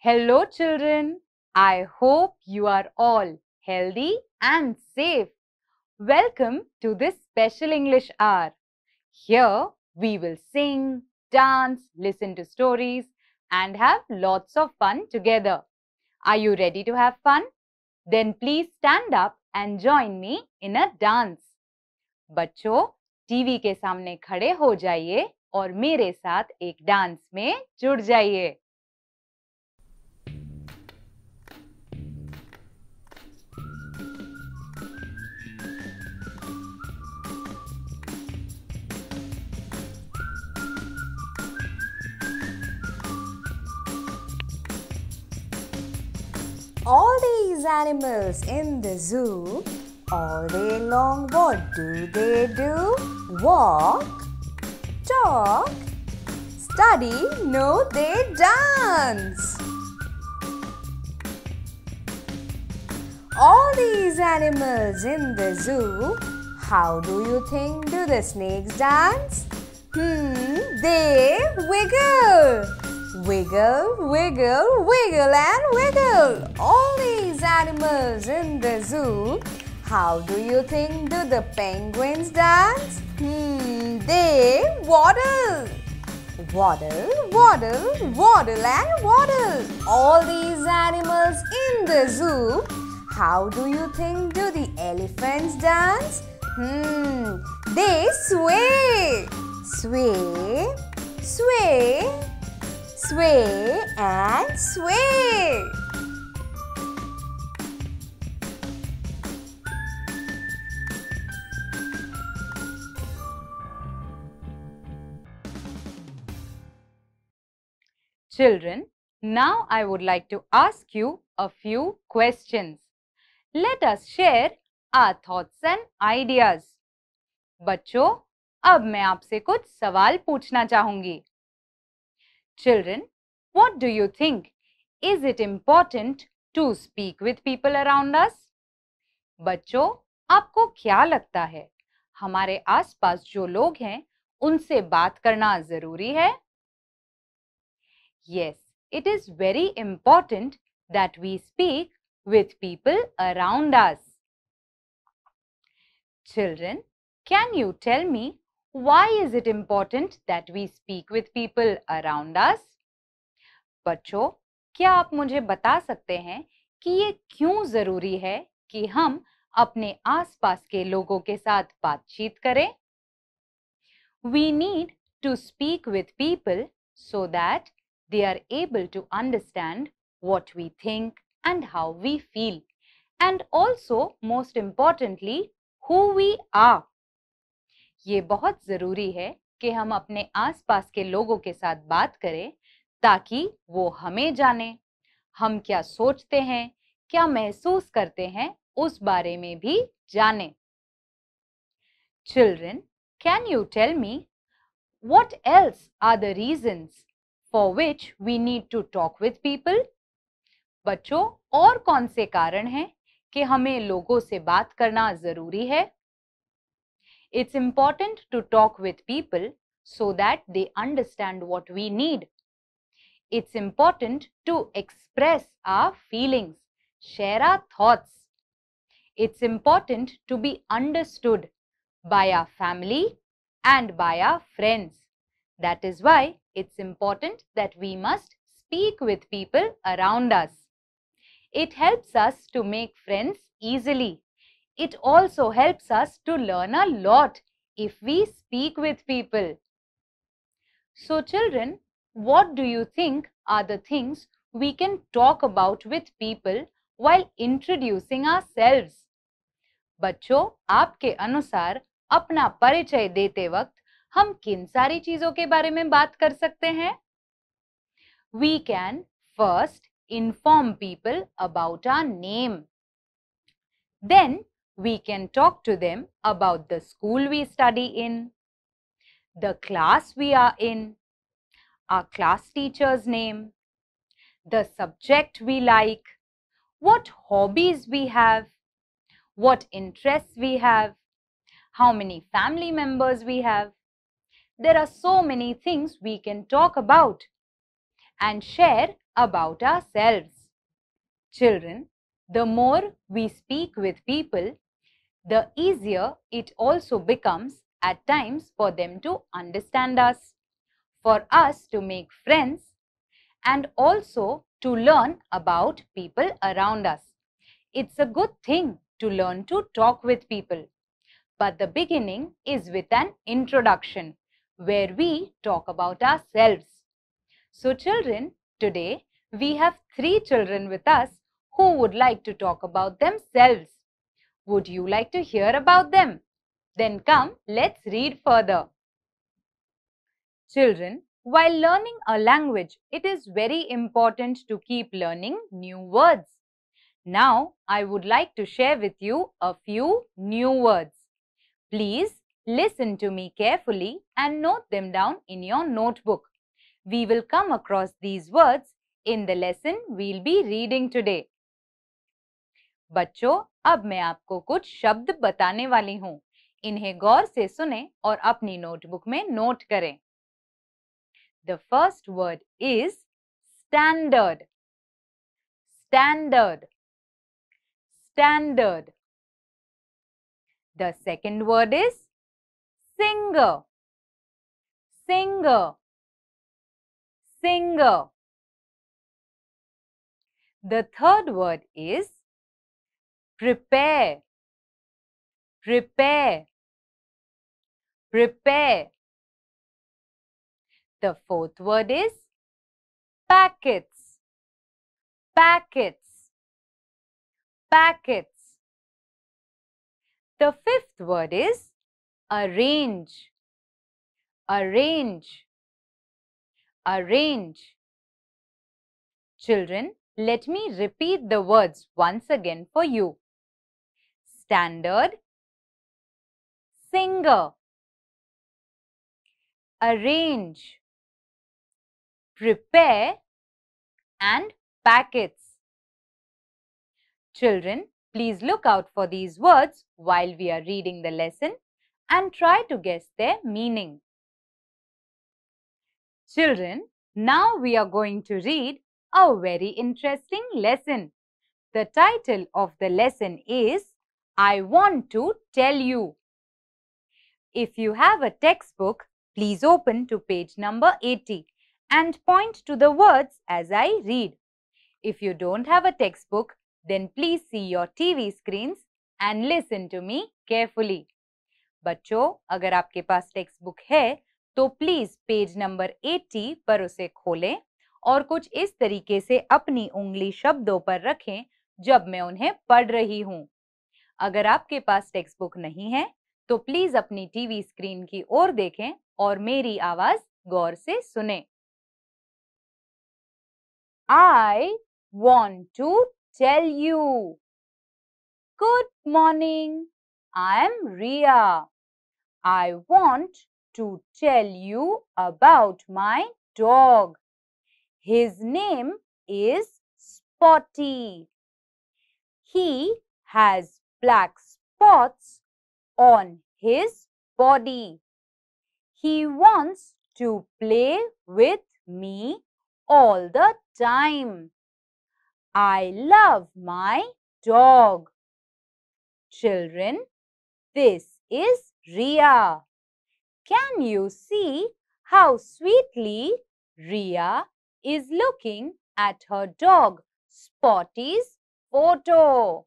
Hello children, I hope you are all healthy and safe. Welcome to this special English hour. Here we will sing, dance, listen to stories and have lots of fun together. Are you ready to have fun? Then please stand up and join me in a dance. बच्चों TV के सामने खड़े हो जाइए और मेरे साथ एक डांस में जुड़ जाइए All these animals in the zoo, all day long, what do they do? Walk, talk, study, no, they dance. All these animals in the zoo, how do you think do the snakes dance? Hmm, they wiggle. Wiggle, wiggle, wiggle and wiggle. All these animals in the zoo, how do you think do the penguins dance? Hmm, they waddle. Waddle, waddle, waddle and waddle. All these animals in the zoo, how do you think do the elephants dance? Hmm, they sway. Sway, sway, sway and sway. Children, now I would like to ask you a few questions. Let us share our thoughts and ideas. बच्चों अब मैं आपसे कुछ सवाल पूछना चाहूँगी Children, what do you think? Is it important to speak with people around us? बच्चों आपको क्या लगता है हमारे आसपास जो लोग हैं उनसे बात करना ज़रूरी है Yes, it is very important that we speak with people around us. Children, can you tell me why is it important that we speak with people around us? बच्चों क्या आप मुझे बता सकते हैं कि ये क्यों जरूरी है कि हम अपने आसपास के लोगों के साथ बातचीत करें We need to speak with people so that they are able to understand what we think and how we feel, and also, most importantly, who we are. ये बहुत ज़रूरी है कि हम अपने आसपास के लोगों के साथ बात करें ताकि वो हमें जाने। हम क्या सोचते हैं क्या महसूस करते हैं उस बारे में भी जाने। Children, can you tell me what else are the reasons for which we need to talk with people? बच्चों और कौन से कारण हैं कि हमें लोगों से बात करना ज़रूरी है? It's important to talk with people so that they understand what we need. It's important to express our feelings, share our thoughts. It's important to be understood by our family and by our friends. That is why it's important that we must speak with people around us. It helps us to make friends easily. It also helps us to learn a lot if we speak with people. So children, what do you think are the things we can talk about with people while introducing ourselves? बच्चों आपके अनुसार अपना परिचय देते वक्त हम किन सारी चीज़ों के बारे में बात कर सकते हैं We can first inform people about our name. Then we can talk to them about the school we study in, the class we are in, our class teacher's name, the subject we like, what hobbies we have, what interests we have, how many family members we have. There are so many things we can talk about and share about ourselves. Children, the more we speak with people, the easier it also becomes at times for them to understand us, for us to make friends, and also to learn about people around us. It's a good thing to learn to talk with people. But the beginning is with an introduction where we talk about ourselves. So children, today we have three children with us who would like to talk about themselves. Would you like to hear about them? Then come, let's read further. Children, while learning a language, it is very important to keep learning new words. Now, I would like to share with you a few new words. Please listen to me carefully and note them down in your notebook. We will come across these words in the lesson we'll be reading today. बच्चों अब मैं आपको कुछ शब्द बताने वाली हूँ। इन्हें गौर से सुने और अपनी नोटबुक में नोट करें। The first word is standard standard standard the second word is singer singer singer the third word is prepare. Prepare. Prepare. The fourth word is packets. Packets. Packets. The fifth word is arrange. Arrange. Arrange. Children, let me repeat the words once again for you. Standard, singer, arrange, prepare and packets. Children, please look out for these words while we are reading the lesson and try to guess their meaning. Children, now we are going to read a very interesting lesson. The title of the lesson is I want to tell you. If you have a textbook, please open to page number 80 and point to the words as I read. If you don't have a textbook, then please see your TV screens and listen to me carefully. बच्चों अगर आपके पास text book है तो please page number 80 पर उसे खोलें और कुछ इस तरीके से अपनी उंगली शब्दों पर रखें जब मैं उन्हें पढ़ रही हूँ अगर आपके पास टेक्स्ट बुक नहीं है तो प्लीज़ अपनी टीवी स्क्रीन की ओर देखें और मेरी आवाज़ गौर से सुने। I want to tell you good morning I am Riya I want to tell you about my dog his name is Spotty he has black spots on his body. He wants to play with me all the time. I love my dog. Children, this is Ria. Can you see how sweetly Ria is looking at her dog Spotty's photo?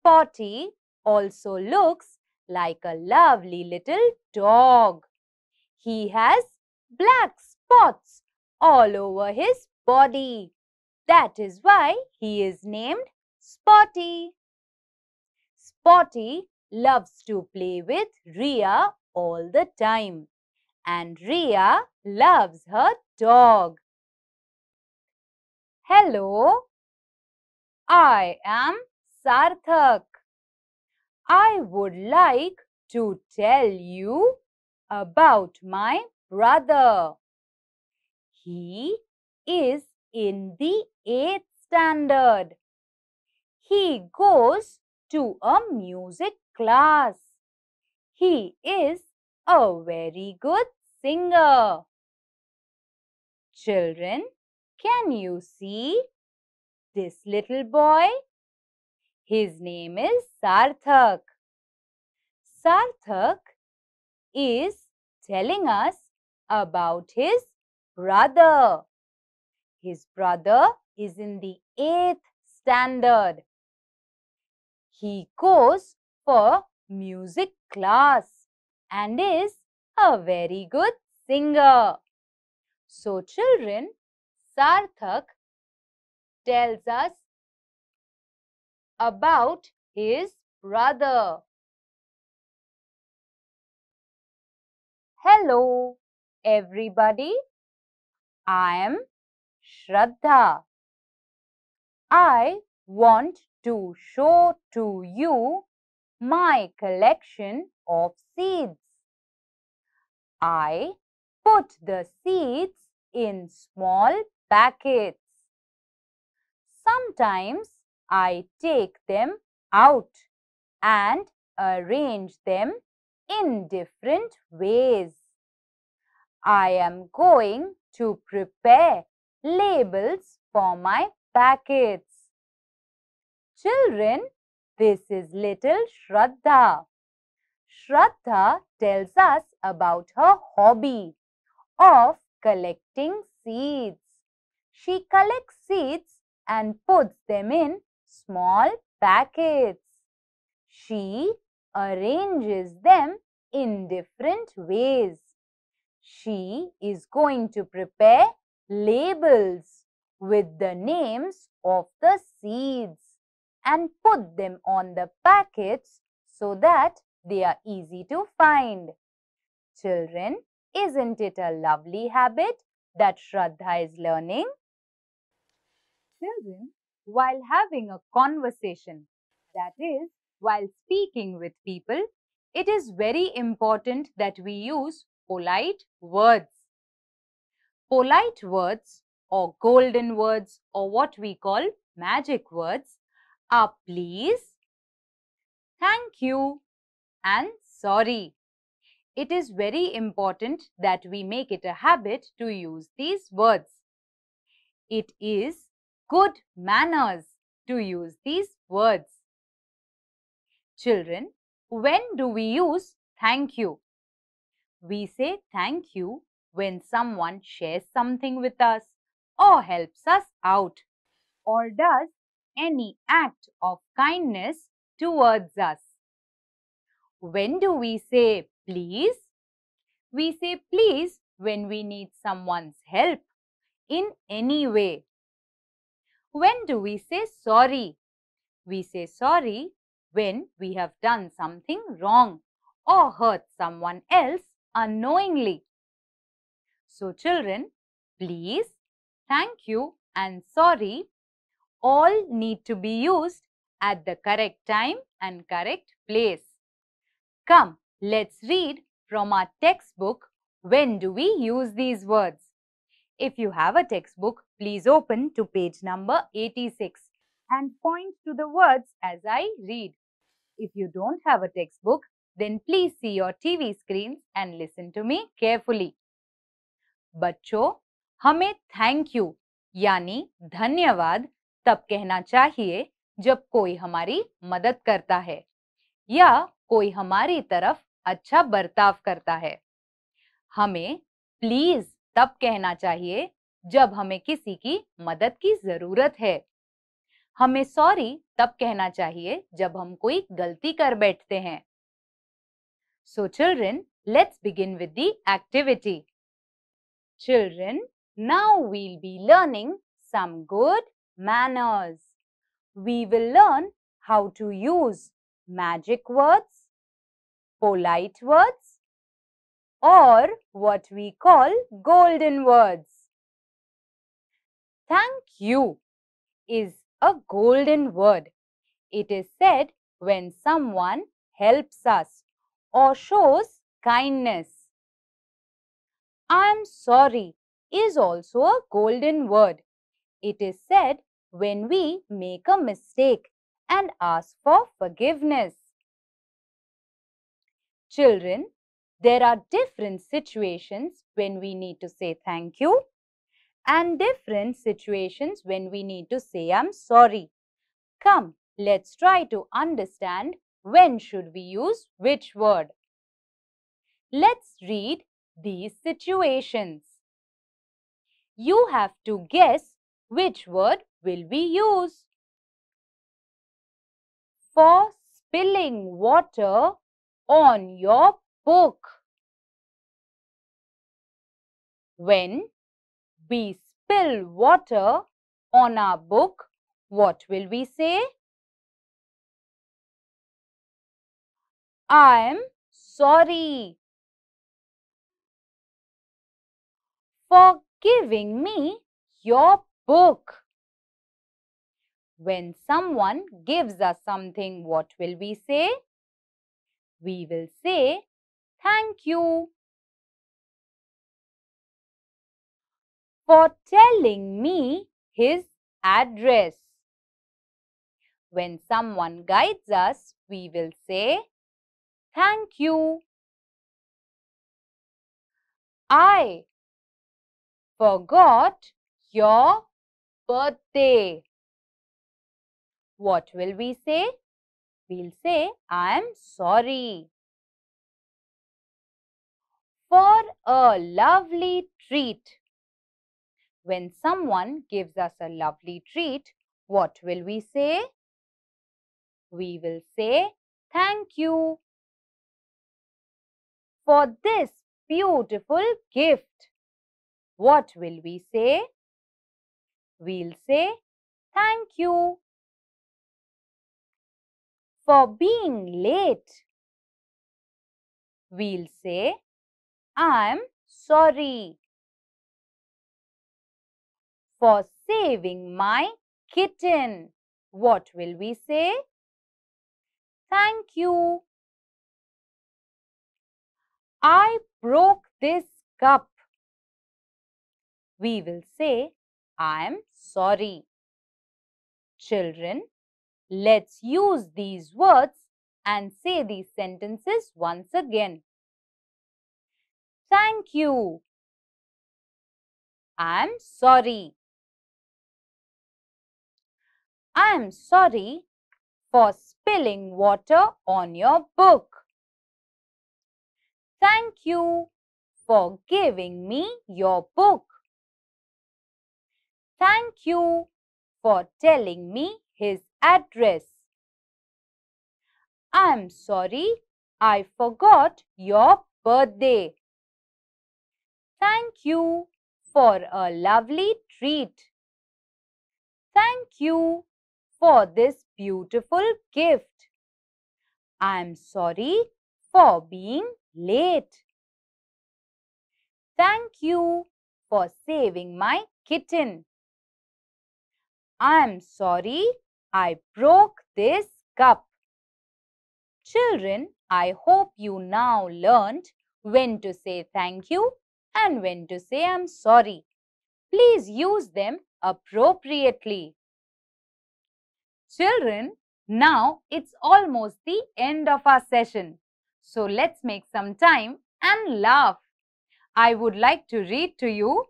Spotty also looks like a lovely little dog. He has black spots all over his body. That is why he is named Spotty. Spotty loves to play with Ria all the time. And Ria loves her dog. Hello, I am Sarthak. I would like to tell you about my brother. He is in the 8th standard. He goes to a music class. He is a very good singer. Children, can you see this little boy? His name is Sarthak. Sarthak is telling us about his brother. His brother is in the 8th standard. He goes for music class and is a very good singer. So children, Sarthak tells us about his brother. Hello everybody. I am Shraddha. I want to show to you my collection of seeds. I put the seeds in small packets. Sometimes I take them out and arrange them in different ways. I am going to prepare labels for my packets. Children, this is little Shraddha. Shraddha tells us about her hobby of collecting seeds. She collects seeds and puts them in small packets. She arranges them in different ways. She is going to prepare labels with the names of the seeds and put them on the packets so that they are easy to find. Children, isn't it a lovely habit that Shraddha is learning? Children, while having a conversation, that is, while speaking with people, it is very important that we use polite words. Polite words or golden words or what we call magic words are please, thank you and sorry. It is very important that we make it a habit to use these words. It is good manners to use these words. Children, when do we use thank you? We say thank you when someone shares something with us or helps us out or does any act of kindness towards us. When do we say please? We say please when we need someone's help in any way. When do we say sorry? We say sorry when we have done something wrong or hurt someone else unknowingly. So children, please, thank you and sorry all need to be used at the correct time and correct place. Come, let's read from our textbook when do we use these words. If you have a textbook, please open to page number 86 and point to the words as I read. If you don't have a textbook, then please see your TV screens and listen to me carefully. बच्चों हमें thank you यानी धन्यवाद तब कहना चाहिए जब कोई हमारी मदद करता है या कोई हमारी तरफ़ अच्छा बर्ताव करता है हमें प्लीज़ तब कहना चाहिए, जब हमें किसी की मदद की ज़रूरत है। हमें सॉरी तब कहना चाहिए, जब हम कोई गलती कर बैठते हैं। So children let's begin with the activity children now will be learning some good manners we will learn how to use magic words polite words or what we call golden words. Thank you is a golden word. It is said when someone helps us or shows kindness. I am sorry is also a golden word. It is said when we make a mistake and ask for forgiveness. Children, there are different situations when we need to say thank you and different situations when we need to say I'm sorry. Come, let's try to understand when should we use which word. Let's read these situations. You have to guess which word will we use. For spilling water on your book. When we spill water on our book, what will we say? I'm sorry for giving me your book. When someone gives us something, what will we say? We will say, Thank you for telling me his address. When someone guides us, we will say, Thank you. I forgot your birthday. What will we say? We'll say, I am sorry. For a lovely treat. When someone gives us a lovely treat, what will we say? We will say, Thank you for this beautiful gift. What will we say? We'll say, Thank you for being late. We'll say, I'm sorry for saving my kitten. What will we say? Thank you. I broke this cup. We will say, I am sorry. Children, let's use these words and say these sentences once again. Thank you. I am sorry. I am sorry for spilling water on your book. Thank you for giving me your book. Thank you for telling me his address. I'm sorry I forgot your birthday. Thank you for a lovely treat. Thank you for this beautiful gift. I'm sorry for being late. Thank you for saving my kitten. I'm sorry I broke this cup. Children, I hope you now learned when to say thank you and when to say I'm sorry. Please use them appropriately. Children, now it's almost the end of our session. So let's make some time and laugh. I would like to read to you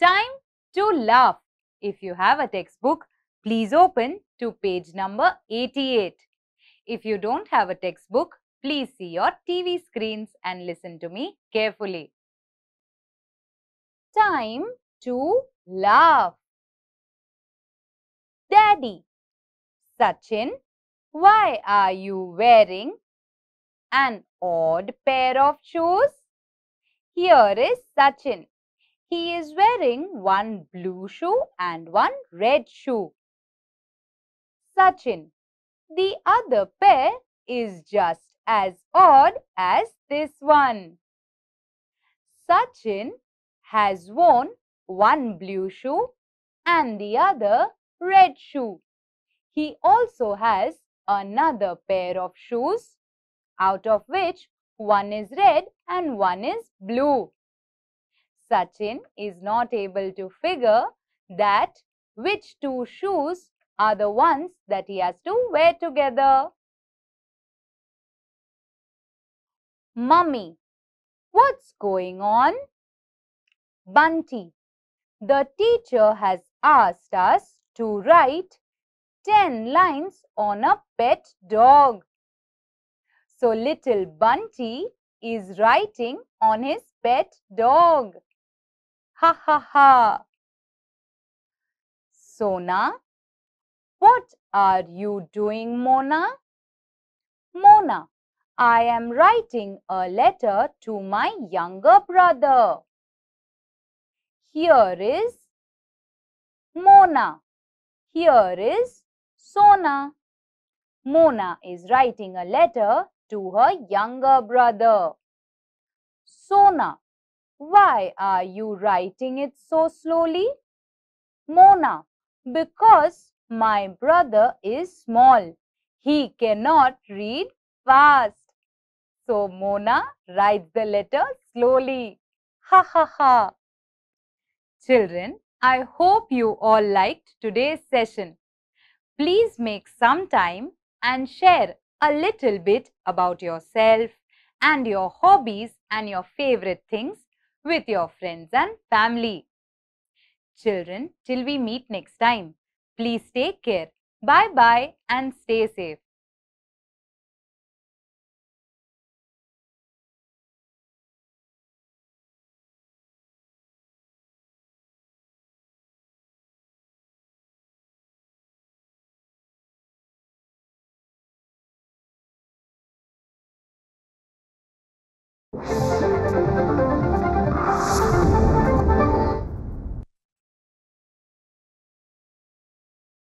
Time to Laugh. If you have a textbook, please open to page number 88. If you don't have a textbook, please see your TV screens and listen to me carefully. Time to laugh. Daddy, Sachin, why are you wearing an odd pair of shoes? Here is Sachin. He is wearing one blue shoe and one red shoe. Sachin, the other pair is just as odd as this one. Sachin has worn one blue shoe and the other red shoe. He also has another pair of shoes, out of which one is red and one is blue. Sachin is not able to figure that which two shoes are the ones that he has to wear together. Mummy, what's going on? Bunty, the teacher has asked us to write 10 lines on a pet dog. So little Bunty is writing on his pet dog. Ha ha ha. Sona, what are you doing, Mona? Mona, I am writing a letter to my younger brother. Here is Mona. Here is Sona. Mona is writing a letter to her younger brother. Sona, why are you writing it so slowly? Mona, because my brother is small. He cannot read fast. So Mona writes the letter slowly. Ha ha ha. Children, I hope you all liked today's session. Please make some time and share a little bit about yourself and your hobbies and your favorite things with your friends and family. Children, till we meet next time, please take care. Bye bye and stay safe.